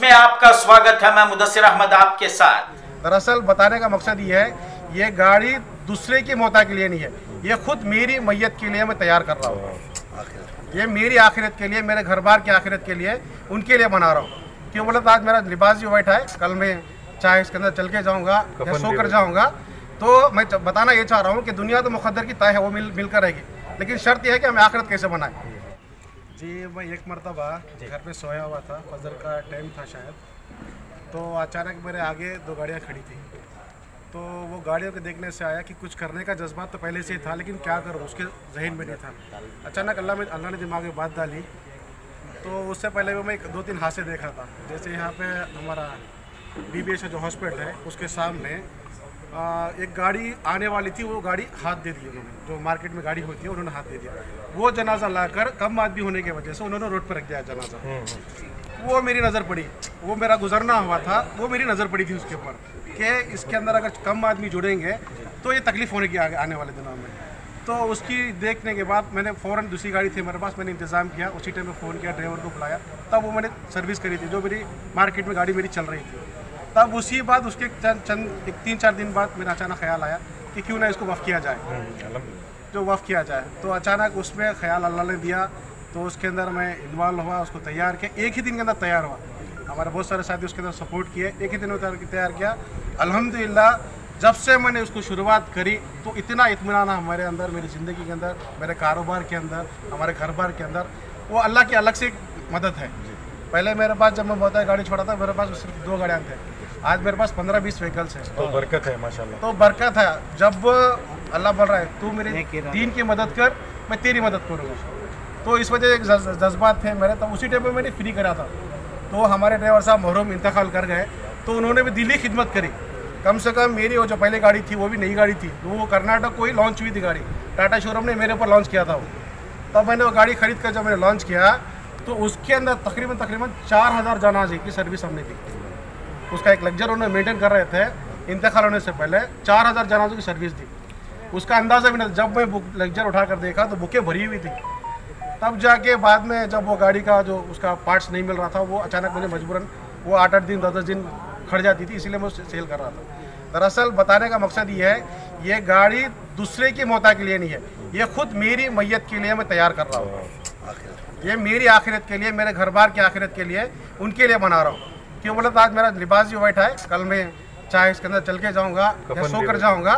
में आपका स्वागत है मैं मुदस्सिर अहमद आपके साथ। दरअसल बताने का मकसद ये है ये गाड़ी दूसरे की मोता के लिए नहीं है ये खुद मेरी मैयत के लिए मैं तैयार कर रहा हूँ। ये मेरी आखिरत के लिए मेरे घर बार की आखिरत के लिए उनके लिए बना रहा हूँ। क्यों बोला तो आज मेरा लिबास भी वाइट है कल मैं चाहे इसके अंदर चल के जाऊँगा या सो कर जाऊँगा। तो मैं बताना ये चाह रहा हूँ कि दुनिया तो मुकद्दर की तय है वो मिल मिलकर रहेगी। लेकिन शर्त यह है कि हमें आखिरत कैसे बनाए। जी मैं एक मरतबा घर पे सोया हुआ था फजर का टाइम था शायद। तो अचानक मेरे आगे दो गाड़ियाँ खड़ी थी। तो वो गाड़ियों को देखने से आया कि कुछ करने का जज्बा तो पहले से ही था लेकिन क्या करूँ उसके जहन में नहीं था। अचानक अल्लाह में अल्लाह ने दिमाग में बात डाली। तो उससे पहले भी मैं दो तीन हादसे देखा था। जैसे यहाँ पे हमारा बी बी जो हॉस्पिटल है उसके सामने एक गाड़ी आने वाली थी वो गाड़ी हाथ दे दी उन्होंने। जो मार्केट में गाड़ी होती है उन्होंने हाथ दे दिया। वो जनाजा लाकर कम आदमी होने की वजह से उन्होंने रोड पर रख दिया जनाजा। वो मेरी नज़र पड़ी। वो मेरा गुजरना हुआ था वो मेरी नज़र पड़ी थी उसके ऊपर कि इसके अंदर अगर कम आदमी जुड़ेंगे तो ये तकलीफ़ होने की आने वाले दिनों में। तो उसकी देखने के बाद मैंने फ़ौरन दूसरी गाड़ी थी मेरे पास मैंने इंतज़ाम किया। उसी टाइम में फ़ोन किया ड्राइवर को बुलाया। तब वो मैंने सर्विस करी थी जो मेरी मार्केट में गाड़ी मेरी चल रही थी। तब उसी बाद उसके चंद चंद एक तीन चार दिन बाद मेरा अचानक ख्याल आया कि क्यों ना इसको वफ़ किया जाए। जो वफ़ किया जाए तो अचानक उसमें ख्याल अल्लाह ने दिया तो उसके अंदर मैं इन्वॉल्व हुआ उसको तैयार किया। एक ही दिन के अंदर तैयार हुआ। हमारे बहुत सारे साथी उसके अंदर सपोर्ट किए एक ही दिन में तैयार किया। अल्हम्दुलिल्लाह जब से मैंने उसको शुरुआत करी तो इतना इत्मीनान है हमारे अंदर मेरी ज़िंदगी के अंदर मेरे कारोबार के अंदर हमारे घर बार के अंदर। वो अल्लाह की अलग से मदद है। पहले मेरे पास जब मैं बहुत गाड़ी छोड़ा था मेरे पास सिर्फ़ दो गाड़ियाँ थे। आज मेरे पास पंद्रह बीस व्हीकल्स हैं। तो बरकत है माशाल्लाह। तो बरकत है। जब अल्लाह बोल रहा है तू मेरे दीन की मदद कर मैं तेरी मदद करूँगा। तो इस वजह से एक जज- जज्बात थे मेरे। तो उसी टाइम में मैंने फ्री करा था। तो हमारे ड्राइवर साहब मुहर्रम इंतकाल कर गए। तो उन्होंने भी दिली खिदमत करी। कम से कम मेरी वो जो पहले गाड़ी थी वो भी नई गाड़ी थी। तो वो कर्नाटक को ही लॉन्च हुई थी गाड़ी। टाटा शोरूम ने मेरे ऊपर लॉन्च किया था वो। तब मैंने वो गाड़ी खरीद कर जब मैंने लॉन्च किया तो उसके अंदर तकरीबन तकरीबन चार हज़ार जनाजे की सर्विस हमने दी उसका एक लेक्चर उन्होंने मेंटेन कर रहे थे इंतकाल होने से पहले, चार हज़ार जनाजों की सर्विस दी। उसका अंदाज़ा भी नहीं। जब मैं बुक लेक्चर उठा कर देखा तो बुकें भरी हुई थी। तब जाके बाद में जब वो गाड़ी का जो उसका पार्ट्स नहीं मिल रहा था, वो अचानक मुझे मजबूरन, वो आठ आठ दिन, दस दस दिन खड़ जाती थी, इसीलिए मैं सेल कर रहा था। दरअसल बताने का मकसद ये है, ये गाड़ी दूसरे की मोता के लिए नहीं है, ये खुद मेरी मैयत के लिए मैं तैयार कर रहा हूँ। ये मेरी आखिरत के लिए, मेरे घर बार की आखिरत के लिए, उनके लिए बना रहा हूँ। क्यों बोला तो आज मेरा लिबास भी वाइट है कल मैं चाहे इसके अंदर चल के जाऊँगा या सो कर जाऊँगा।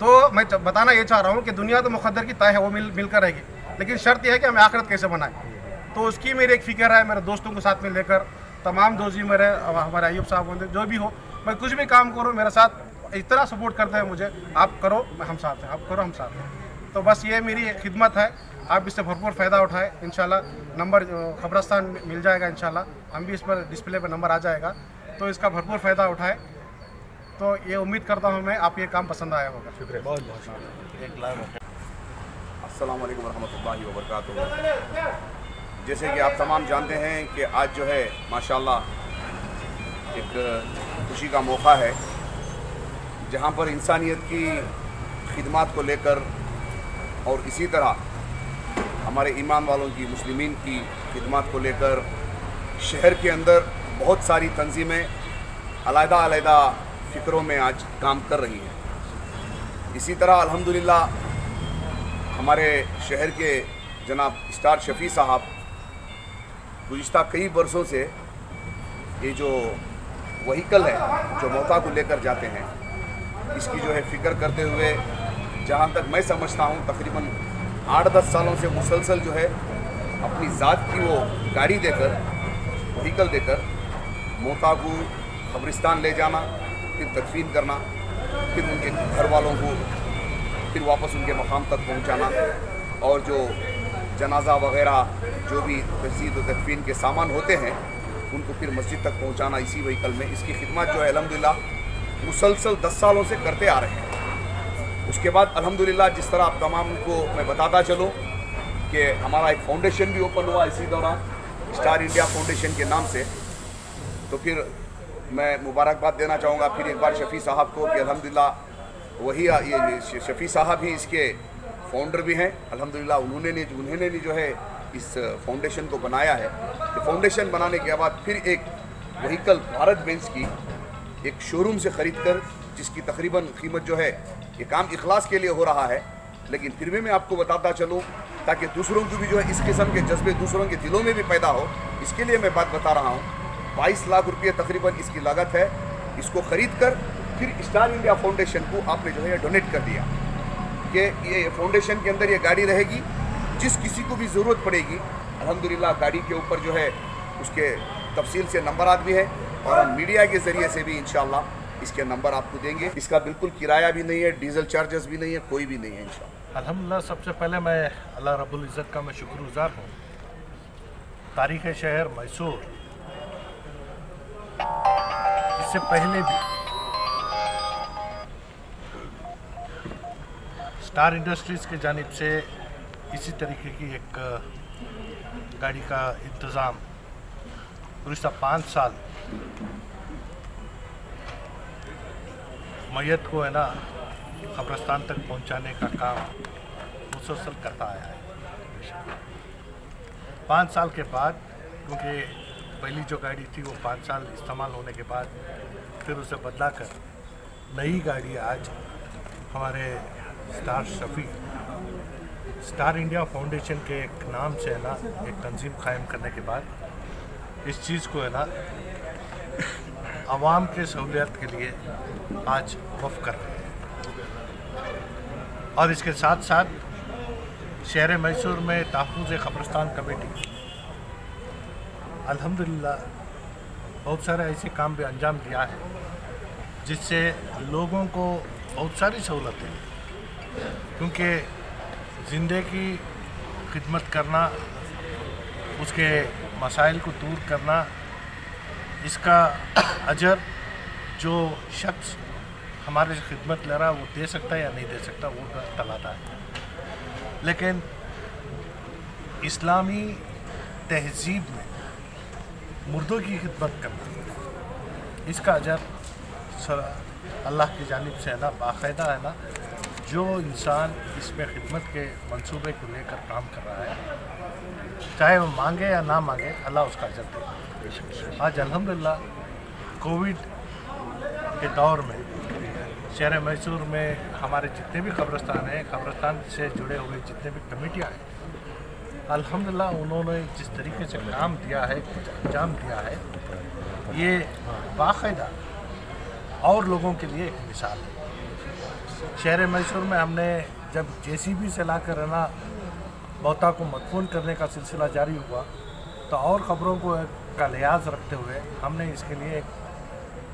तो मैं बताना ये चाह रहा हूँ कि दुनिया तो मुकद्दर की तय है वो मिल मिलकर रहेगी। लेकिन शर्त यह है कि हमें आखिरत कैसे बनाए। तो उसकी मेरी एक फ़िक्र है मेरे दोस्तों को साथ में लेकर तमाम दोस्त भी मेरे हमारे अयूब साहब होंगे जो भी हो मैं कुछ भी काम करूँ मेरे साथ इतना सपोर्ट करते हैं मुझे। आप करो मैं हम साथ हैं आप करो हम साथ हैं। तो बस ये मेरी खिदमत है। आप इससे भरपूर फ़ायदा उठाएँ, इंशाल्लाह नंबर खबरस्तान मिल जाएगा, इंशाल्लाह। हम भी इस पर डिस्प्ले पर नंबर आ जाएगा। तो इसका भरपूर फ़ायदा उठाएँ। तो ये उम्मीद करता हूँ मैं आप ये काम पसंद आया होगा। शुक्रिया, बहुत बहुत शुक्रिया। रहमतुल्लाहि व बरकातुहू जैसे कि आप तमाम जानते हैं कि आज जो है, माशाल्लाह, एक खुशी का मौका है, जहाँ पर इंसानियत की खिदमत को लेकर और इसी तरह हमारे ईमान वालों की, मुस्लिमीन की खिदमत को लेकर शहर के अंदर बहुत सारी तंजीमें अलहदा-अलहदा फ़िक्रों में आज काम कर रही हैं। इसी तरह अल्हम्दुलिल्लाह हमारे शहर के जनाब स्टार शफ़ी साहब गुज्त कई बरसों से ये जो वहीकल है, जो मौका को लेकर जाते हैं, इसकी जो है फ़िक्र करते हुए जहाँ तक मैं समझता हूँ, तकरीबन आठ दस सालों से मुसलसल जो है अपनी ज़ात की वो गाड़ी देकर व्हीकल देकर मोता को कब्रिस्तान ले जाना, फिर तदफीन करना, फिर उनके घर वालों को फिर वापस उनके मकाम तक पहुंचाना, और जो जनाजा वगैरह, जो भी तस्जीद व तदफीन के सामान होते हैं, उनको फिर मस्जिद तक पहुंचाना इसी वहीकल में। इसकी खिदमत जो है अलहमदिल्ला मुसलसल दस सालों से करते आ रहे हैं। उसके बाद अल्हम्दुलिल्लाह, जिस तरह आप तमाम को मैं बताता चलूँ कि हमारा एक फाउंडेशन भी ओपन हुआ इसी दौरान स्टार इंडिया फाउंडेशन के नाम से। तो फिर मैं मुबारकबाद देना चाहूँगा फिर एक बार शफ़ी साहब को कि अलहमदिल्ला वही ये शफ़ी साहब ही इसके फाउंडर भी हैं। अल्हम्दुलिल्लाह, उन्होंने उन्होंने ने जो है इस फाउंडेशन को बनाया है। तो फाउंडेशन बनाने के बाद फिर एक वहीकल भारत बेंस की एक शोरूम से ख़रीद कर जिसकी तकरीबन कीमत जो है ये काम इखलास के लिए हो रहा है, लेकिन फिर भी मैं आपको बताता चलूँ, ताकि दूसरों को भी जो है इस किस्म के जज्बे दूसरों के दिलों में भी पैदा हो, इसके लिए मैं बात बता रहा हूँ। बाईस लाख रुपये तकरीबन इसकी लागत है। इसको ख़रीद कर फिर स्टार इंडिया फाउंडेशन को आपने जो है डोनेट कर दिया कि ये फाउंडेशन के अंदर ये गाड़ी रहेगी, जिस किसी को भी ज़रूरत पड़ेगी, अल्हम्दुलिल्लाह गाड़ी के ऊपर जो है उसके तफसील से नंबर भी है, और मीडिया के ज़रिए से भी इन इसके नंबर आपको देंगे। इसका बिल्कुल किराया भी नहीं है, डीजल चार्जेस भी नहीं है, कोई भी नहीं है इन अल्हम्दुलिल्लाह, सबसे पहले मैं अल्लाह रब्बुल इज़्ज़त का मैं शुक्रगुजार हूँ। तारीख़ शहर मैसूर। इससे पहले भी स्टार इंडस्ट्रीज़ की जानिब से इसी तरीके की एक गाड़ी का इंतज़ाम। गुज्त पाँच साल मैयत को, है ना, कब्रस्तान तक पहुँचाने का काम मुसलसल करता आया है। पाँच साल के बाद, क्योंकि पहली जो गाड़ी थी वो पाँच साल इस्तेमाल होने के बाद, फिर उसे बदला कर नई गाड़ी आज हमारे star Shafi, star India foundation के एक नाम से, है ना, एक तंजीम कायम करने के बाद, इस चीज़ को, है ना आवाम के सहूलियत के लिए आज वफ कर रहे हैं। और इसके साथ साथ शहर मैसूर में तहफ़ ख़बरस्तान कमेटी। अल्हम्दुलिल्लाह, बहुत सारे ऐसे काम भी अंजाम दिया है, जिससे लोगों को बहुत सारी सहूलतें, क्योंकि ज़िंदगी की खिदमत करना, उसके मसाइल को दूर करना इसका अजर जो शख्स हमारे खिदमत ले रहा है वो दे सकता है या नहीं दे सकता, वो तलाता है। लेकिन इस्लामी तहजीब में मुर्दों की खिदमत करना, इसका अजर अल्लाह की जानब से है ना बाकायदा है ना, जो इंसान इसमें खिदमत के मंसूबे को लेकर काम कर रहा है, चाहे वो मांगे या ना मांगे, अल्लाह उसका अजर दे आज अल्हम्दुलिल्लाह कोविड के दौर में, शहर मैसूर में हमारे जितने भी कब्रस्तान हैं, कब्रस्तान से जुड़े हुए जितने भी कमेटियाँ हैं अल्हम्दुलिल्लाह उन्होंने जिस तरीके से काम दिया है अंजाम दिया है, ये बाकायदा और लोगों के लिए एक मिसाल है। शहर मैसूर में हमने जब जेसीबी से ला कर ना मौता को मदफून करने का सिलसिला जारी हुआ तो और ख़बरों को का लिहाज रखते हुए हमने इसके लिए एक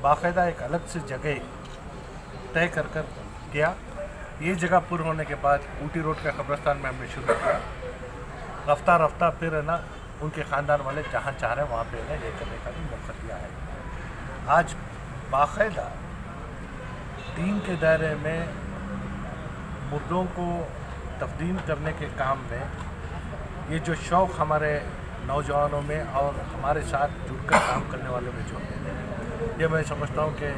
बाकायदा एक अलग से जगह तय कर कर किया। ये जगह पूर्ण होने के बाद ऊटी रोड का कब्रस्तान में हमने शुरू किया। रफ्ता रफ्ता फिर है ना, उनके ख़ानदान वाले जहाँ चाह रहे हैं वहाँ पे ये करने का भी मौका दिया है। आज बाकायदा दीन के दायरे में मुर्दों को तब्दील करने के काम में ये जो शौक़ हमारे नौजवानों में और हमारे साथ जुड़कर काम करने वालों में जो है। ये मैं समझता हूँ कि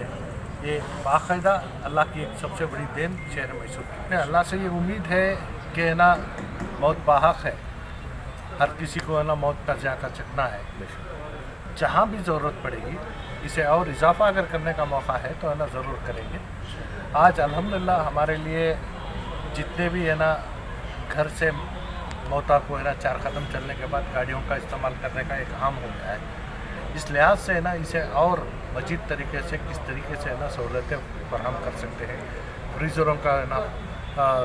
ये बाकायदा अल्लाह की एक सबसे बड़ी देन शहर मैसूर अल्लाह से ये उम्मीद है कि है ना, मौत बाहक है। हर किसी को है ना, मौत का जाका चकना है। जहाँ भी ज़रूरत पड़ेगी, इसे और इजाफा अगर करने का मौका है तो है ना, ज़रूर करेंगे। आज अल्हम्दुलिल्लाह हमारे लिए जितने भी है ना, घर से मोता को है ना चार कदम चलने के बाद गाड़ियों का इस्तेमाल करने का एक आम हो गया है। इस लिहाज से है ना इसे और मजीद तरीके से, किस तरीके से है ना सहूलतें फराम कर सकते हैं। फ्रीज़रों का ना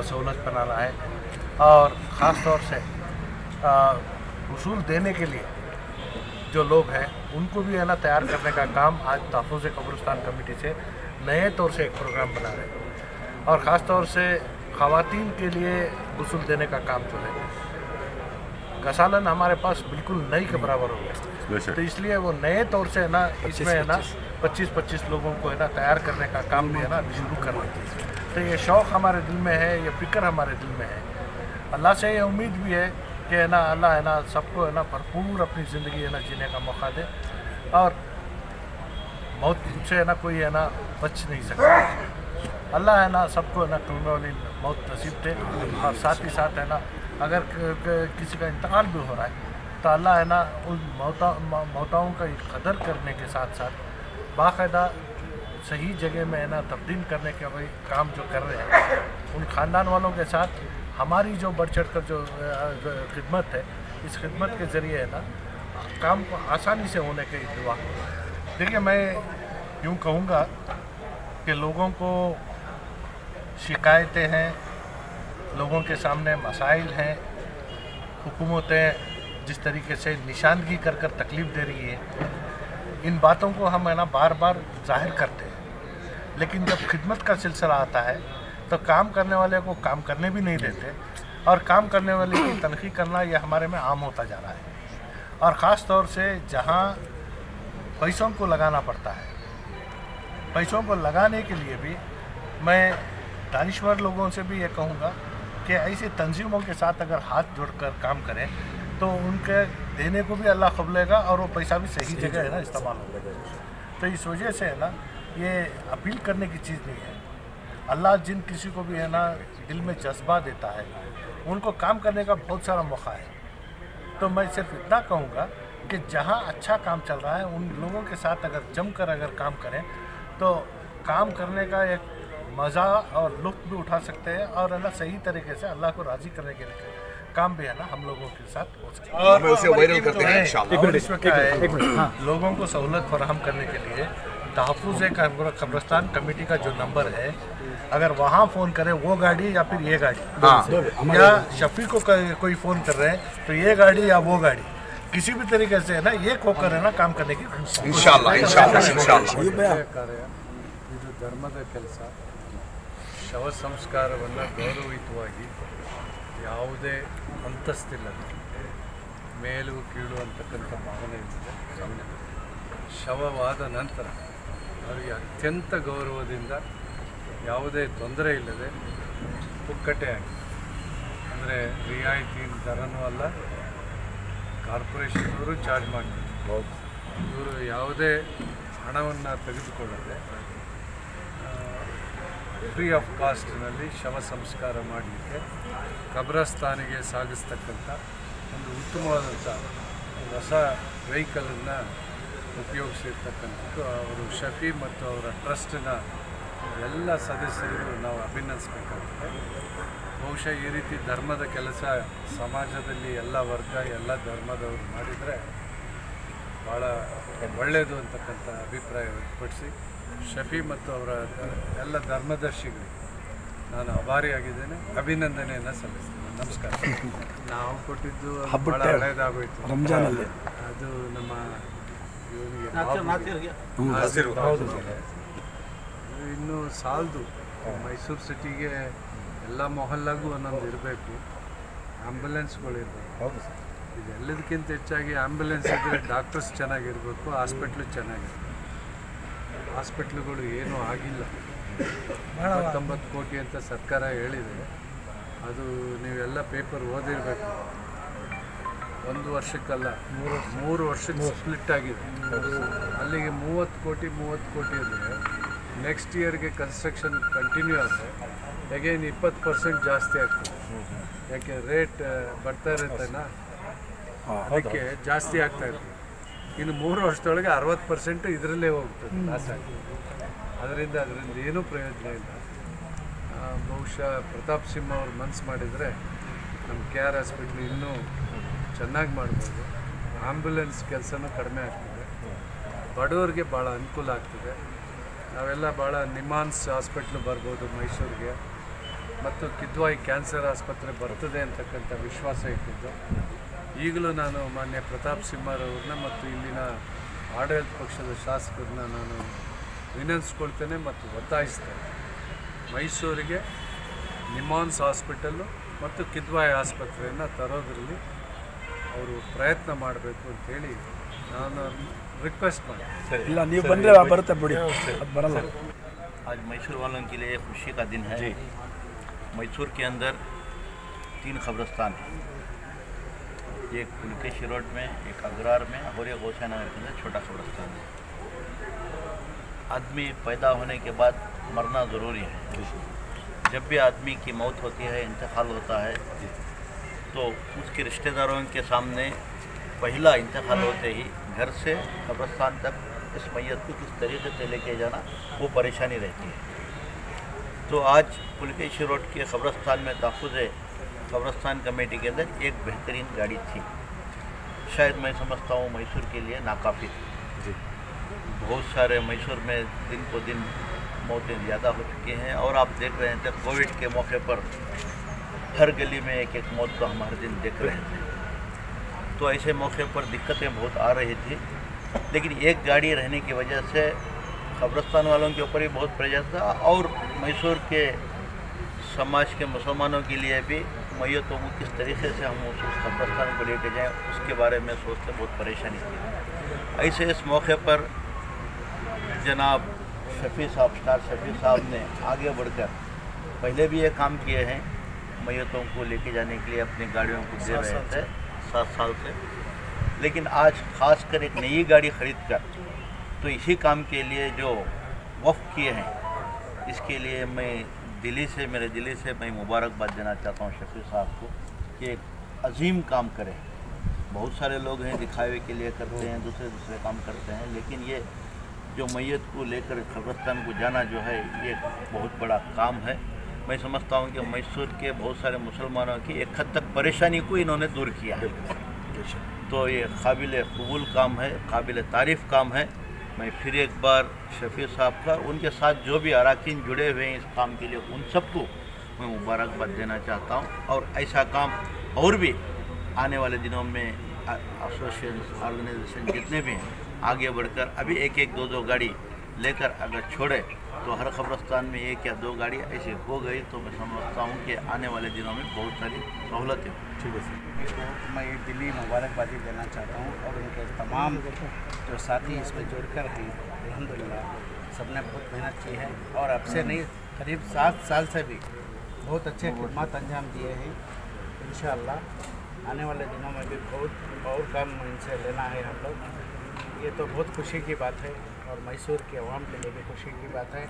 सहूलत बनाना है और ख़ास तौर से उसूल देने के लिए जो लोग हैं, उनको भी है ना तैयार करने का काम आज तहफ़ कब्रस्तान कमेटी से नए तौर से एक प्रोग्राम बना रहे हैं। और ख़ास तौर से ख़वातीन के लिए गसल देने का काम जो है। गसालन हमारे पास बिल्कुल नई के बराबर हो गया तो इसलिए वो नए तौर से है ना इसमें है ना पच्चीस पच्चीस लोगों को है ना तैयार करने का काम भी है ना शुरू करना चाहिए तो ये शौक़ हमारे दिल में है ये फ़िक्र हमारे दिल में है अल्लाह से ये उम्मीद भी है कि है ना अल्लाह है ना सबको है ना भरपूर अपनी ज़िंदगी है ना जीने का मौका दे और मौत से है ना कोई है ना बच नहीं सकता अल्लाह है ना सबको है ना कलमे वाली मौत नसीब थे और साथ ही साथ है ना अगर किसी का इंतकाल भी हो रहा है, ताला है ना, उन मौता मौताओं का कदर करने के साथ साथ बाकायदा सही जगह में है ना, तब्दील करने के भाई काम जो कर रहे हैं, उन ख़ानदान वालों के साथ हमारी जो बढ़ चढ़ कर जो खिदमत है, इस खिदमत के ज़रिए है ना, काम को आसानी से होने की दुआ। देखिए, मैं यूँ कहूँगा कि लोगों को शिकायतें हैं लोगों के सामने मसाइल हैं, हुकूमतें जिस तरीके से निशानगी कर कर तकलीफ़ दे रही है, इन बातों को हम है ना बार बार ज़ाहिर करते हैं। लेकिन जब खिदमत का सिलसिला आता है तो काम करने वाले को काम करने भी नहीं देते और काम करने वाले की तनखी करना यह हमारे में आम होता जा रहा है। और ख़ास तौर से जहाँ पैसों को लगाना पड़ता है, पैसों को लगाने के लिए भी मैं दानिश्वर लोगों से भी ये कहूँगा कि ऐसी तंजीमों के साथ अगर हाथ जोड़कर काम करें तो उनके देने को भी अल्लाह कबलेगा और वो पैसा भी सही जगह है ना इस्तेमाल होगा। तो इस वजह से है ना, ये अपील करने की चीज़ नहीं है। अल्लाह जिन किसी को भी है ना, दिल में जज्बा देता है, उनको काम करने का बहुत सारा मौका है। तो मैं सिर्फ़ इतना कहूँगा कि जहाँ अच्छा काम चल रहा है, उन लोगों के साथ अगर जमकर अगर काम करें तो काम करने का एक मज़ा और लुत्फ भी उठा सकते हैं और अल्लाह सही तरीके से अल्लाह को राज़ी करने के लिए काम भी है ना हम लोगों के साथ हो सकता है। हमें उसे वायरल करते हैं इंशाल्लाह। और इसमें क्या है लोगों को सहूलत फराहम करने के लिए तहफ़ कब्रस्तान कमेटी का जो नंबर है अगर वहाँ फ़ोन करें वो गाड़ी या फिर ये गाड़ी। या शफी को कोई फ़ोन कर रहे हैं तो ये गाड़ी या वो गाड़ी किसी भी तरीके से है ना ये होकर है ना काम करने की। इंशाल्लाह इंशाल्लाह इंशाल्लाह। ಶವ ಸಂಸ್ಕಾರವನ್ನು ಗೌರವಯುತವಾಗಿ ಯಾವುದೇ ಅಂತಸ್ತಿಲ್ಲ ಮೇಲು ಕೀಳು ಅಂತಕ್ಕಂಥ ಭಾವನೆ ಇರ್ತದೆ ಶವವಾದ ನಂತರ ಅವರಿಗೆ ಅತ್ಯಂತ ಗೌರವದಿಂದ ಯಾವುದೇ ತೊಂದರೆ ಇಲ್ಲದೆ ಪುಕ್ಕಟೆಯಾಗಿ ಅಂದರೆ ರಿಯಾಯಿತಿ ದರನೂ ಅಲ್ಲ ಕಾರ್ಪೊರೇಷನ್ನವರು ಚಾರ್ಜ್ ಮಾಡ್ತಾರೆ. ಇವರು ಯಾವುದೇ ಹಣವನ್ನು ತೆಗೆದುಕೊಳ್ಳದೆ ಫ್ರೀ ಆಫ್ ಕಾಸ್ಟ್ನಲ್ಲಿ ಶವ ಸಂಸ್ಕಾರ ಮಾಡಲಿಕ್ಕೆ ಕಬ್ರಸ್ತಾನಿಗೆ ಸಾಗಿಸ್ತಕ್ಕಂಥ ಒಂದು ಉತ್ತಮವಾದಂಥ ಹೊಸ ವೆಹಿಕಲನ್ನು ಉಪಯೋಗಿಸಿರ್ತಕ್ಕಂಥದ್ದು ಅವರು ಶಫಿ ಮತ್ತು ಅವರ ಟ್ರಸ್ಟಿನ ಎಲ್ಲ ಸದಸ್ಯರಿಗೂ ನಾವು ಅಭಿನಂದಿಸಬೇಕಾಗುತ್ತೆ. ಬಹುಶಃ ಈ ರೀತಿ ಧರ್ಮದ ಕೆಲಸ ಸಮಾಜದಲ್ಲಿ ಎಲ್ಲ ವರ್ಗ, ಎಲ್ಲ ಧರ್ಮದವರು ಮಾಡಿದರೆ ಭಾಳ ಒಳ್ಳೆಯದು ಅಂತಕ್ಕಂಥ ಅಭಿಪ್ರಾಯ ವ್ಯಕ್ತಪಡಿಸಿ. ಶಫಿ ಮತ್ತು ಅವರ ಎಲ್ಲ ಧರ್ಮದರ್ಶಿಗಳಿಗೆ ನಾನು ಅಭಾರಿಯಾಗಿದ್ದೇನೆ. ಅಭಿನಂದನೆಯನ್ನು ಸಲ್ಲಿಸ್ತೇನೆ. ನಮಸ್ಕಾರ. ನಾವು ಕೊಟ್ಟಿದ್ದು ಅದು ಭಾಳ ಒಳ್ಳೆಯದಾಗೋಯ್ತು. ರಂಜಾನಲ್ಲಿ. ಅದು ನಮ್ಮ ಇವನಿಗೆ. ಇನ್ನು ಸಾಲದು. ಮೈಸೂರು ಸಿಟಿಗೆ ಎಲ್ಲ ಮೊಹಲ್ಲಾಗೂ ಒಂದೊಂದು ಇರಬೇಕು. ಆ್ಯಂಬುಲೆನ್ಸ್ಗಳು ಇರಬೇಕು. ಇದು ಎಲ್ಲದಕ್ಕಿಂತ ಹೆಚ್ಚಾಗಿ ಆ್ಯಂಬುಲೆನ್ಸ್ ಇದ್ದರೆ ಡಾಕ್ಟರ್ಸ್ ಚೆನ್ನಾಗಿರಬೇಕು ಹಾಸ್ಪಿಟ್ಲು ಚೆನ್ನಾಗಿರಬೇಕು. ಹಾಸ್ಪಿಟ್ಲುಗಳು ಏನೂ ಆಗಿಲ್ಲ. ಇಪ್ಪತ್ತೊಂಬತ್ತು ಕೋಟಿ ಅಂತ ಸರ್ಕಾರ ಹೇಳಿದೆ. ಅದು ನೀವೆಲ್ಲ ಪೇಪರ್ ಓದಿರಬೇಕು. ಒಂದು ವರ್ಷಕ್ಕಲ್ಲ ಮೂರು ಮೂರು ವರ್ಷಕ್ಕೆ ಸ್ಪ್ಲಿಟ್ ಆಗಿದೆ. ಅಲ್ಲಿಗೆ ಮೂವತ್ತು ಕೋಟಿ ಮೂವತ್ತು ಕೋಟಿ ಅಂದರೆ ನೆಕ್ಸ್ಟ್ ಇಯರ್ಗೆ ಕನ್ಸ್ಟ್ರಕ್ಷನ್ ಕಂಟಿನ್ಯೂ ಆದರೆ ಅಗೇನ್ ಇಪ್ಪತ್ತು ಪರ್ಸೆಂಟ್ ಜಾಸ್ತಿ ಆಗ್ತದೆ. ಯಾಕೆ ರೇಟ್ ಬರ್ತಾ ಇರುತ್ತಲ್ಲ ಅದಕ್ಕೆ ಜಾಸ್ತಿ ಆಗ್ತಾ ಇರ್ತದೆ ಇನ್ನು ಮೂರು ವರ್ಷದೊಳಗೆ ಅರವತ್ತು ಪರ್ಸೆಂಟ್ ಇದರಲ್ಲೇ ಹೋಗ್ತದೆ ಲಾಸ್ ಆಗ್ತದೆ ಅದರಿಂದ ಅದರಿಂದ ಏನೂ ಪ್ರಯೋಜನ ಇಲ್ಲ. ಬಹುಶಃ ಪ್ರತಾಪ್ ಸಿಂಹ ಅವ್ರು ಮನಸ್ಸು ಮಾಡಿದರೆ ನಮ್ಮ ಕೆ ಆರ್ ಹಾಸ್ಪಿಟ್ಲ್ ಇನ್ನೂ ಚೆನ್ನಾಗಿ ಮಾಡ್ಬೋದು. ಆ್ಯಂಬುಲೆನ್ಸ್ ಕೆಲಸನೂ ಕಡಿಮೆ ಆಗ್ತದೆ. ಬಡವರಿಗೆ ಭಾಳ ಅನುಕೂಲ ಆಗ್ತದೆ. ನಾವೆಲ್ಲ ಭಾಳ ನಿಮಾನ್ಸ್ ಹಾಸ್ಪಿಟ್ಲು ಬರ್ಬೋದು ಮೈಸೂರಿಗೆ. ಮತ್ತು ಕಿದ್ವಾಯಿ ಕ್ಯಾನ್ಸರ್ ಆಸ್ಪತ್ರೆ ಬರ್ತದೆ ಅಂತಕ್ಕಂಥ ವಿಶ್ವಾಸ ಇಟ್ಟಿದ್ದು. ಈಗಲೂ ನಾನು ಮಾನ್ಯ ಪ್ರತಾಪ್ ಸಿಂಹರವ್ರನ್ನ ಮತ್ತು ಇಲ್ಲಿನ ಆಡಳಿತ ಪಕ್ಷದ ಶಾಸಕರನ್ನ ನಾನು ವಿನಂತಿಸ್ಕೊಳ್ತೇನೆ ಮತ್ತು ಒತ್ತಾಯಿಸ್ತೇನೆ ಮೈಸೂರಿಗೆ ನಿಮಾನ್ಸ್ ಹಾಸ್ಪಿಟಲ್ಲು ಮತ್ತು ಕಿದ್ವಾಯಿ ಆಸ್ಪತ್ರೆಯನ್ನು ತರೋದರಲ್ಲಿ ಅವರು ಪ್ರಯತ್ನ ಮಾಡಬೇಕು ಅಂತೇಳಿ ನಾನು ರಿಕ್ವೆಸ್ಟ್ ಮಾಡಿ ಇಲ್ಲ ನೀವು ಬಂದರೆ ಬರುತ್ತೆ ಬಿಡಿ ಅದು ಬರಲ್ಲ आज मैसूर वालों के लिए खुशी का दिन है मैसूर के अंदर तीन कब्रस्तान हैं एक पुलकेशी रोड में, एक अग्रार में और एक गौसा नगर के अंदर छोटा कब्रस्तान है। आदमी पैदा होने के बाद मरना ज़रूरी है। जब भी आदमी की मौत होती है, इंतकाल होता है तो उसके रिश्तेदारों के सामने पहला इंतकाल होते ही घर से कब्रस्तान तक इस मैयत को किस तरीके से लेके जाना, वो परेशानी रहती है। तो आज पुलकेशी रोड के कब्रस्तान में तहफ़ कब्रस्तान कमेटी के अंदर एक बेहतरीन गाड़ी थी। शायद मैं समझता हूँ मैसूर के लिए नाकाफ़ी थी। बहुत सारे मैसूर में दिन को दिन मौतें ज़्यादा हो चुकी हैं और आप देख रहे थे कोविड के मौके पर हर गली में एक एक मौत को हम हर दिन देख रहे थे तो ऐसे मौके पर दिक्कतें बहुत आ रही थी लेकिन एक गाड़ी रहने की वजह से कब्रस्तान वालों के ऊपर भी बहुत प्रेशर था और मैसूर के समाज के मुसलमानों के लिए भी मैयतों को किस तरीके से हम उस कब्रस्तान को लेके जाएँ उसके बारे में सोचते बहुत परेशानी थी ऐसे इस मौके पर जनाब शफी साहब स्टार शफी साहब ने आगे बढ़कर पहले भी ये काम किए हैं मैयतों को लेके जाने के लिए अपनी गाड़ियों को दे रहे थे सात साल से। लेकिन आज खास कर एक नई गाड़ी खरीद कर तो इसी काम के लिए जो वफ़ किए हैं इसके लिए मैं दिल्ली से मेरे दिल्ली से मैं मुबारकबाद देना चाहता हूँ शफी साहब को कि एक अजीम काम करें। बहुत सारे लोग हैं दिखावे के लिए करते हैं दूसरे दूसरे काम करते हैं लेकिन ये जो मैयत को लेकर कब्रस्तान को जाना जो है ये बहुत बड़ा काम है। मैं समझता हूँ कि मैसूर के बहुत सारे मुसलमानों की एक हद तक परेशानी को इन्होंने दूर किया है। तो ये काबिल कबूल काम है काबिल तारीफ़ काम है। मैं फिर एक बार शफी साहब का, उनके साथ जो भी अरकान जुड़े हुए हैं इस काम के लिए, उन सबको मैं मुबारकबाद देना चाहता हूँ। और ऐसा काम और भी आने वाले दिनों में एसोसिएशन ऑर्गेनाइजेशन जितने भी हैं, आगे बढ़कर अभी एक एक दो दो गाड़ी लेकर अगर छोड़े तो हर कब्रस्तान में एक या दो गाड़ी ऐसे हो गई तो मैं समझता हूँ कि आने वाले दिनों में बहुत सारी सहूलतें ठीक है तो मैं ये दिल्ली मुबारकबादी देना चाहता हूँ और उनके तमाम जो साथी इसमें जुड़कर हैं अलहमदिल्ला सबने बहुत मेहनत की है और अब से नहीं करीब सात साल से भी बहुत अच्छे खदमात अंजाम दिए हैं। इन आने वाले दिनों में भी बहुत और काम इनसे लेना है हम लोग। ये तो बहुत खुशी की बात है। और मैसूर के अवाम के लिए भी खुशी की बात है।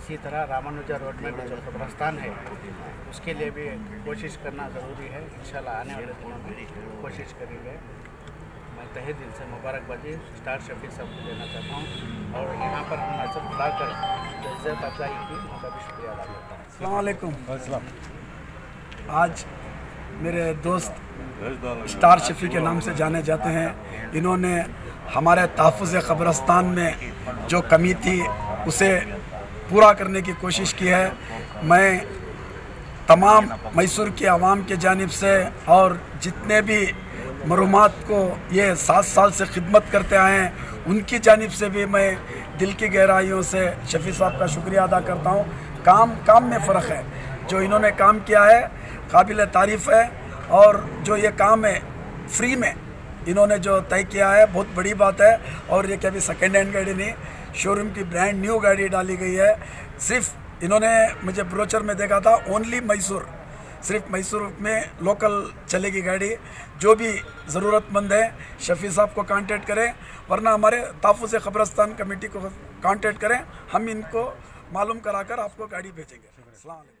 इसी तरह रामानुजा रोड में भी जो कब्रस्तान है उसके लिए भी कोशिश करना ज़रूरी है। इन आने वाले दिनों में कोशिश करेंगे। मैं तहे दिल से मुबारकबादी स्टार शफी सबको देना चाहता हूँ। और यहाँ पर हम नज़र बुलाकर जो इज़्ज़त अफजाई की उनका भी शुक्रिया अदा करता हूँ। आज मेरे दोस्त स्टार शफी के नाम से जाने जाते हैं। इन्होंने हमारे तहफ़ क़ब्रस्तान में जो कमी थी, उसे पूरा करने की कोशिश की है। मैं तमाम मैसूर के आवाम के जानब से और जितने भी मरूमात को ये सात साल से खिदमत करते आए हैं, उनकी जानब से भी मैं दिल की गहराइयों से शफी साहब का शुक्रिया अदा करता हूँ। काम काम में फ़र्क है। जो इन्होंने काम किया है, काबिल तारीफ़ है। और जो ये काम है फ्री में, इन्होंने जो तय किया है, बहुत बड़ी बात है। और ये कभी सेकेंड हैंड गाड़ी नहीं शोरूम की ब्रांड न्यू गाड़ी डाली गई है। सिर्फ़ इन्होंने मुझे ब्रोचर में देखा था ओनली मैसूर सिर्फ़ मैसूर में लोकल चलेगी गाड़ी। जो भी ज़रूरतमंद है, शफी साहब को कांटेक्ट करें, वरना हमारे ताफुज कब्रस्तान कमेटी को कांटेक्ट करें, हम इनको मालूम कराकर आपको गाड़ी भेजेंगे।